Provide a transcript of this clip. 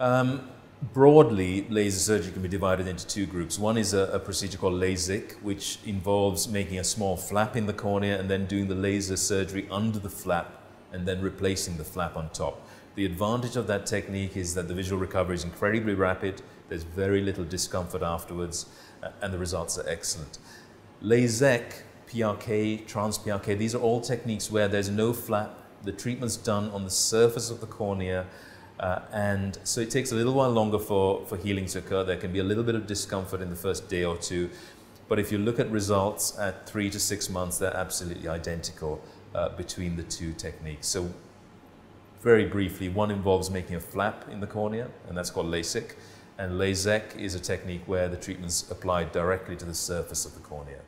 Um, broadly, laser surgery can be divided into two groups. One is a, a, procedure called LASIK, which involves making a small flap in the cornea and then doing the laser surgery under the flap and then replacing the flap on top. The advantage of that technique is that the visual recovery is incredibly rapid, there's very little discomfort afterwards, uh, and the results are excellent. LASEK, PRK, trans-PRK, these are all techniques where there's no flap, the treatment's done on the surface of the cornea, uh, and so it takes a little while longer for, for healing to occur. There can be a little bit of discomfort in the first day or two, but if you look at results at three to six months, they're absolutely identical uh, between the two techniques. So very briefly, one involves making a flap in the cornea, and that's called LASIK, and LASEK is a technique where the treatment's applied directly to the surface of the cornea.